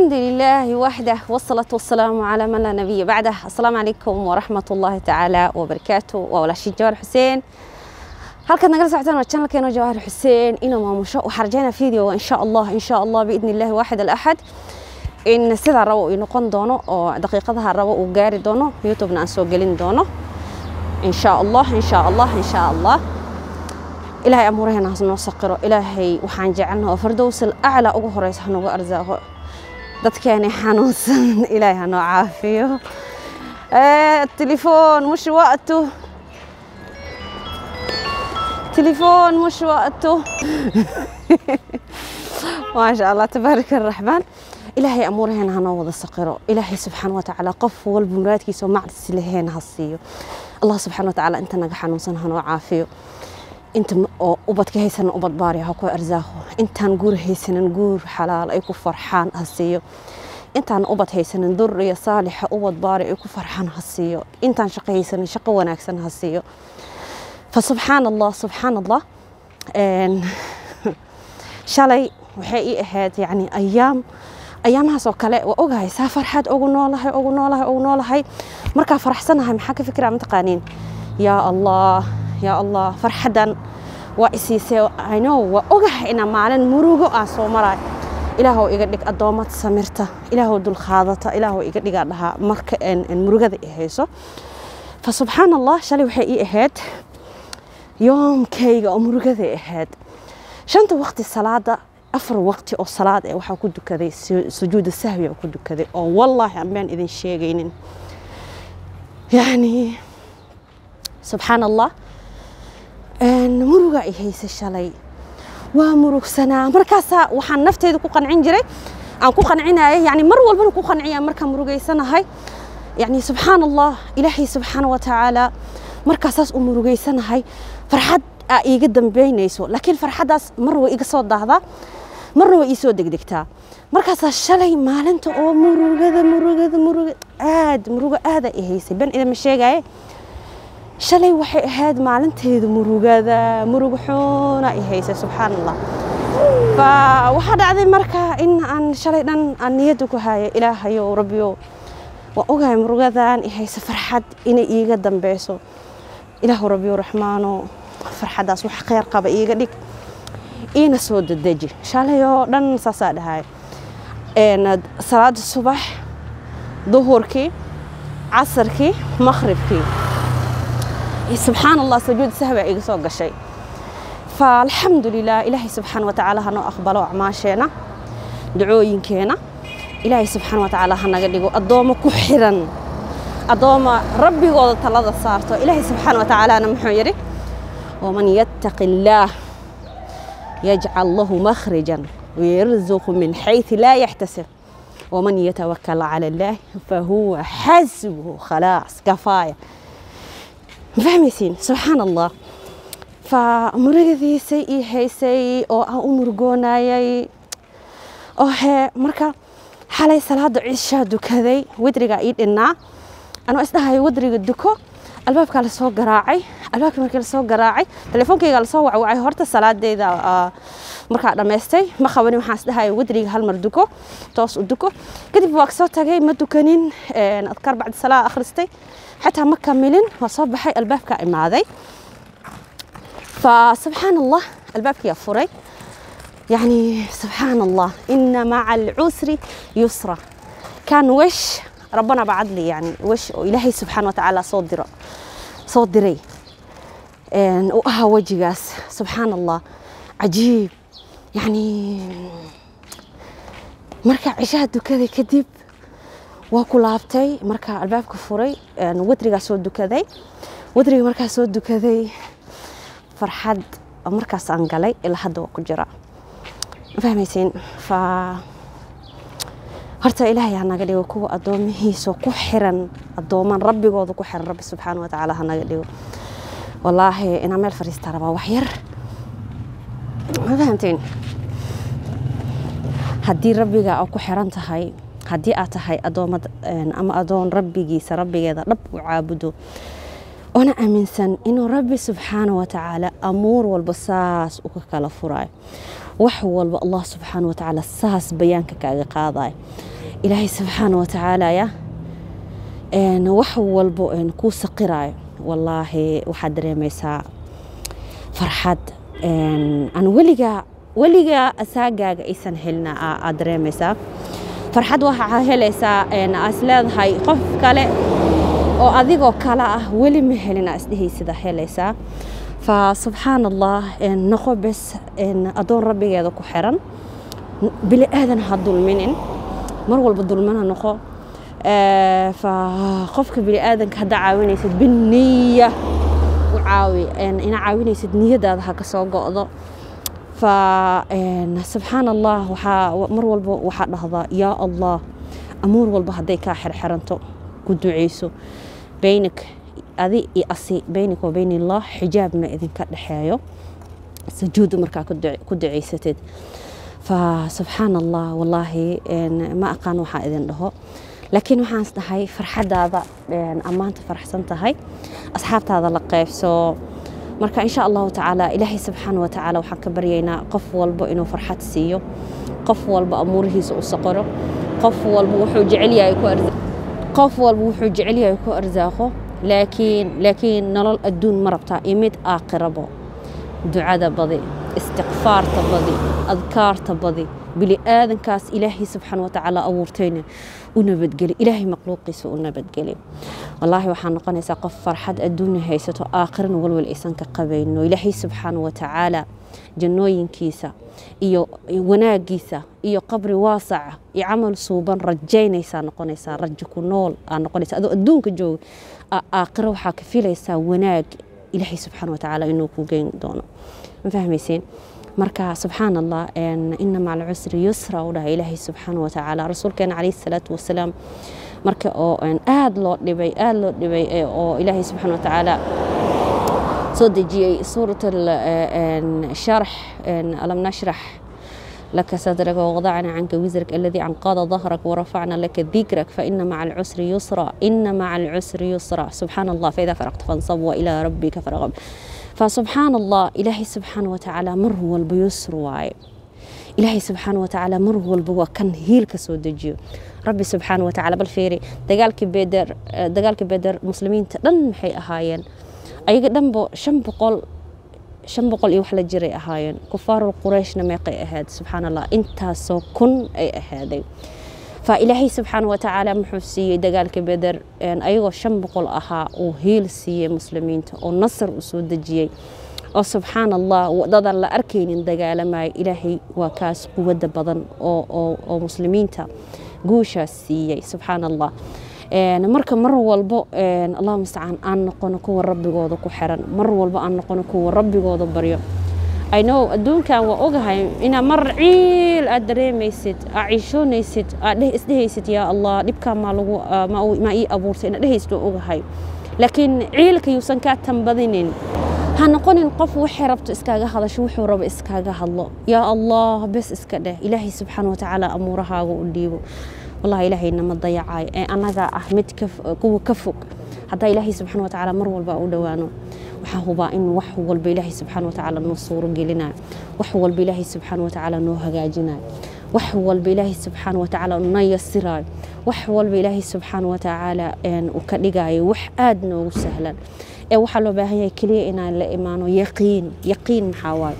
الحمد لله وحده والصلاة والسلام على من لا نبي بعده. السلام عليكم ورحمة الله تعالى وبركاته. وأولا شيء جوار حسين. هل كنا نقرأ سعتنا وشانل كانوا جوار حسين؟ إنه ما مشاء. وحرجينا فيديو إن شاء الله إن شاء الله بإذن الله واحد الأحد. إن سيدا روا إنه قن دونه دقيقة ظهر روا وقاري دونه يوتيوب ناسو قلين دونه إن شاء الله إن شاء الله إن شاء الله. إلهي أمورهنا نصقره إلهي وحان جعلنا وفردوس الأعلى أقوه رئيسه نقو أرزاقه dadkeeni xanuunsan ilaahay hanoo caafiyo تليفون مش وقته. تليفون مش وقته. ما شاء الله تبارك الرحمن. إلهي أمورهن هنا وضع سقرو إلهي سبحانه وتعالى قف والبمرات كيسو معرس لهين هصيو الله سبحانه وتعالى أنت نجح نوصن inta oo ubad ka haysan ubad baari ha ku arsaaqo intaan guur haysanin guur xalaal ay ku farxaan ha siiyo. Intaan ubad haysanin duriya saalixa ubad baari ay ku farxaan ha siiyo. Intaan shaqo haysanin shaqo wanaagsan ha siiyo. Fa subxaan allah subxaan allah shalay waxay ii ahayd yacni ayaam ayaamahaas oo kale waa ogahay saa farxaad ugu noolahay ugu noolahay ugu noolahay. Markaa faraxsanahay maxaa ka fikiraa mataqaaniin yaa allah yaa allah farxaddan waa isiisee ino waa ogahay inaa maalin murugo aan soo maraay ilaahow iga dhig addoommad samirta. Ilaahow dulqaadata ilaahow iga dhigaa dhahaa marka murugada i fa subxaan allah shalay waxay ii ahayd yoomkayga oo murugada ahayd. Shanta waqti salaada afar waqti oo salaad ee waxaa ku dukaday sujuuda sahwi ku dukaday oo wallaahi aan baan idin sheegaynin. Yani subxaan allah muruga i haysa shalay. Waa murugsanaa markaasaa waxaan nafteeda ku qancin jiray. Aan ku qancinaya yani mar walbana ku qanciya markaan murugaysanahay. Yani subxaan allah ilaahay subxaana wa tacaala markaasaas u murugaysanahay. Farxad aa iiga dambeynayso laakiin farxaddaas mar way iga soo daahdaa marna way iisoo degdegtaa markaasaa shalay maalinta oo murugada murugada muruga aad murugo aada i haysay. Ben idama sheegaye shalay waxay ahayd maalinteedu murugada murug xuuna i haysay subxaan allah waxaa dhacday marka in aan shalay dhan aan niyadda ku haya ilaahayo rabbiyo waan ogahay murugadan i haysa farxad inay iiga dambeyso ilaahu rabbiyo raxmaano farxaddaas wax kheyr qaba iiga dhig. Iina soo dadeji shalay oo dhan saasaa dhahay. Salaada subax duhurkii casarkii maqhribkii إيه، سبحان الله سجود سهوة إيجسوق الشيء. فالحمد لله إلهي سبحانه وتعالى هنو أخبره أعماشينا دعوين كينا إلهي سبحانه وتعالى هنو قد يقول أدوما كحرا أدوما ربي قد الله صارتو. إلهي سبحانه وتعالى نمحيري ومن يتق الله يجعل الله مخرجا ويرزق من حيث لا يحتسب. ومن يتوكل على الله فهو حسبه خلاص كفاية. Ma fahmaysiin subxaan allah fa murugadiisay ii haysay oo aan u murugoonayay oo hee marka xalay salaada cishaa dukaday wedrigaa ii dhinnaa anoo isdhahayo wedriga duko. Albaabkaa la soo garaacay albaabkii markii la soo garaacay telefoonkayga la soo wacwacay horta salaadeyda markaa dhammaystay ma qabanin waxaan isdhahayo wedriga hal mar duko toos u duko. Kadib waa ka soo tagay ma dukanin adkaar bacdi salaa akhristay حتى ما كملين وصبحي الباب كإمادي فسبحان الله الباب يا فري يعني سبحان الله إن مع العسر يسرا. كان وش ربنا بعد لي يعني وش إلهي سبحانه وتعالى صدر صدري وأها وجهاس سبحان الله عجيب. يعني مركع عشاء كذا كدب waa ku laabtay markaa albaabka furay wadrigaa soo dukaday. Wadriga markaa soo dukaday farxad markaas aan galay ilaa hadda waa ku jira. Ma fahmaysiin fa horta ilaahay ha dhigo kuwa addoomihiisa ku xiran addooman rabbigooda ku xiran rabbi subxaana wa tacaala ha dhigo. Wallaahi inaa meel fadhiistaa rabaa wax yar. Ma fahamteen haddii rabbiga aa ku xiran tahay haddii aad tahay adoomad ama adoon rabbigiisa rabbigeeda dhab u caabudo oona aaminsan inuu rabbi subxaana wa amuur walba saas uga kala furayo. Wax walba allah subxaana wa tacaala saas bayaanka kaaga qaadaya ilaahay subxaana wa tacaala ya wax walbo kuu saqiraayo wallaahi waxaad dareemaysaa farxad. Aan weligaa weligaa asaagaaga aysan helina aad dareemaysaa farxad waxaa helaysaa aas leedahay qof kale oo adigoo kale ah weli ma helin aa isdhehaysida helaysaa fa subxaan allah noqo bes adoon rabbigeeda ku xiran. Bili aadan ha dulminin mar walba dulmana noqo. Fa qofka bini aadanka haddaa caawinaysid biniya u caawi ina caawinaysid niyadaada ha ka soo go'do subxaan allah mar walba waxaa dhahdaa yaa allah amuur walba hadday kaa xirxiranto ku duceyso. Beynik adi iyo asi beynik wa beyn illah xijaabna idinka dhexeeyo. Sujuudu markaa ku duceysatid. Fa subxaan allah wallaahi ma aqaan waxaa idin dhaho. Laakiin waxaan is dhahay farxadaada ammaanta faraxsan tahay asxaabtaada la qaybso marka insha allahu tacaala ilaahay subxaana wa tacaala waxaan ka baryaynaa qof walba inuu farxad siiyo qof walba amuurihiisa u soqoro qof walba wuxuu jecel yahay ku qof walba wuxuu jecel yahay ku arsaaqo laakiin laakiin nolol adduun ma rabtaa iyo mid aakhirabo ducada badi istiqfaarta badi adkaarta badi bili aadankaas ilaahay subxaana wa tacaala abuurtayna u nabadgeli ilaahay makhluuqiisa u nabadgeli wallaahi waxaa noqonaysaa qof farxad adduunya haysato aakhirana walwal aysan ka qabayno. Ilaahay subxaana wa tacaala jannooyinkiisa iyo wanaagiisa iyo qabri waasaca iyo camal suuban rajaynaysaa noqonaysaa rajo ku nool aa noqonaysa. Adoo adduunka jooga aakhiro waxaa ka filaysaa wanaag. Ilaahay subxaana wa tacaala inuu ku geyn doono. Ma fahmaysiin marka subxaan allah ina maca alcusri yusra u dhahay ilaahay subxaana wa tacaala rasuulkeena calayhi salaatu wasalaam marka oo aada loo dhibay aada loo dhibay oo ilaahay subxaana wa tacaala soo dejiyey suurat sharx alam nashrax لك صدرك ووضعنا عنك وزرك الذي أنقض ظهرك ورفعنا لك ذكرك فإن مع العسر يسرا إن مع العسر يسرا سبحان الله فإذا فرغت فانصب وإلى ربك فرغب فسبحان الله إلهي سبحانه وتعالى مر والبيسر واي إلهي سبحانه وتعالى مر والبوا كان هيل كسو دجيو ربي سبحانه وتعالى بالفيري دقالك بدر دقالك بدر مسلمين دن محي أهايين أيق دنبو شن بقول shan boqol iyo wax la jiray ahaayeen kufaarul qurayshna meeqay ahayd subxaan allah intaasoo kun ay ahaaday fa ilaahay subxaana wa tacaala muxuu siiyey dagaalka beder ayagoo shan boqol ahaa uu hiil siiyey muslimiinta oo oo subxaan allah wadadan la arkaynin dagaalamaya ilaahay waa kaas quwadda badan oo muslimiinta guushaas siiyey subxaan allah marka mar walbo allah mustacaan aan noqono kuwa rabbigooda ku xiran mar walbo aan noqono kuwa rabbigooda baryo I know adduunkan waa ogahay inaa mar ciil aad dareemaysid aad ciishoonaysid aad isdhehaysid yaa allah dhibkaa maa ii abuurtay ina dhehaysid waa ogahay. Laakiin ciilka yuusan kaa tambadinin ha noqonin qof waxay rabto iskaaga hadasho wuxuu rabo iskaaga hadlo. Yaa allah bes iska dheh. Ilaahay subxaana wa tacaala amuurahaaga u dhiibo. Wallahi ilaahay nama dayacayo ee annaga ah mid kuwa ka fog haddaa ilaahay subxana wa tacaala mar walba u dhowaano waxaa hubaa in wax walba ilaahay subxaana wa tacaala noo suuro gelinayo wax walba ilaahay subxaana wa tacaala noo hagaajinayo wax walba ilaahay subxaana wa tacaala na yasirayo wax walba ilaahay subxaana wa tacaala uu ka dhigayo wax aada noogu sahlan. Ee waxaa loo baahan yahay keliya inaan la imaano yaqiin. Yaqiin maxaa waayo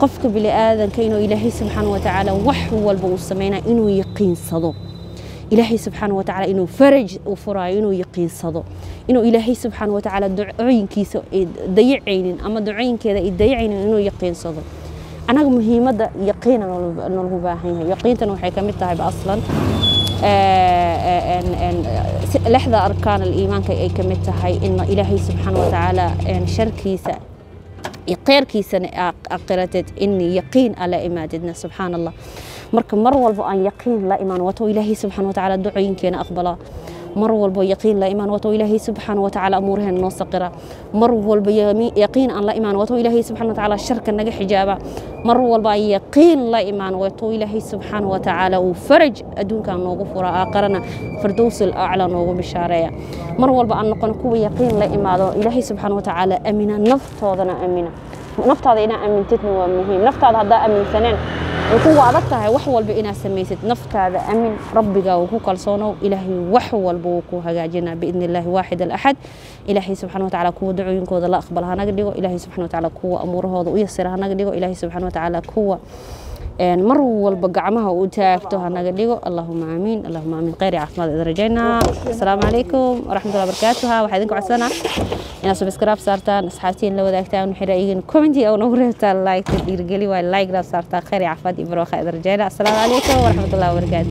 qofka bini aadanka inuu ilaahay subxaana wa tacaala wax walba uu sameynaya inuu yaqiinsado ilaahay subxaana wa tacaala inuu faraj u furaayo inuu yaqiinsado inuu ilaahay subxaana wa tacaala ducooyinkiisa dayacaynin ama ducooyinkeeda ay dayacaynin inuu yaqiinsado anaga muhiimadda yaqiina nolagu baahan yahay yaqiintana waxay ka mid tahay aslan lixda arkaan aliimaanka ay ka mid tahay in ilaahay subxaana wa tacaala sharkiisa kheyrkiisana aqirateed in yaqiin ala imaadidna subxaana allah marka mar walbo aan yaqiin la imaan wato ilaahay subxaana wa tacaala ducooyinkeena aqbalaa mar walbo yaqiin la imaan wato ilaahay subxaana wa tacaala amuuraheena noo saqira. Mar walba yaqiin aan la imaan wato ilaahay subxaana wa tacaala sharka naga xijaaba. Mar walba aan yaqiin la imaan wato ilaahay subxaana wa tacaala uu faraj adduunkan noogu fura aaqarana fardowsil acla noogu bishaareeya. Mar walba aan noqon kuwa yaqiin la imaado ilaahay subxaana wa tacaala amina naftoodana amina. Naftaada inaa aamintidna waa muhiim. Naftaada haddaa aaminsaneen kugu adag tahay wax walba inaad samaysid naftaada. Amin. Rabbigaa uu ku kalsoonow. Ilaahay wax walba wuu ku hagaajinaa biidni illaahi waaxid alaxad ilaahay subxana watacaala kuwa dacooyinkooda la aqbal hanaga dhigo. Ilaahay subxana watacaala kuwa amuurahooda u yasira hanaga dhigo. Ilaahay subxana watacaala kuwa mar walba gacmaha u taagto hanaga dhigo. Allahuma aamiin allahuma aamiin khayr caafimaad idin rajaynaa. Asalaamu calaykum waraxmatullahi wabarakaatuha waxaa idinku codsanaa inaad subscribe saartaan asxaabtiin la wadaagtaan wixii ra'yigiin commenti oo nagu reebtaan like dhiirigeli waa like saartaan khayr caafimaad iyo barwaaqo idin rajaynaa. Asalaamu calaykum waraxmatullahi wabarakaatu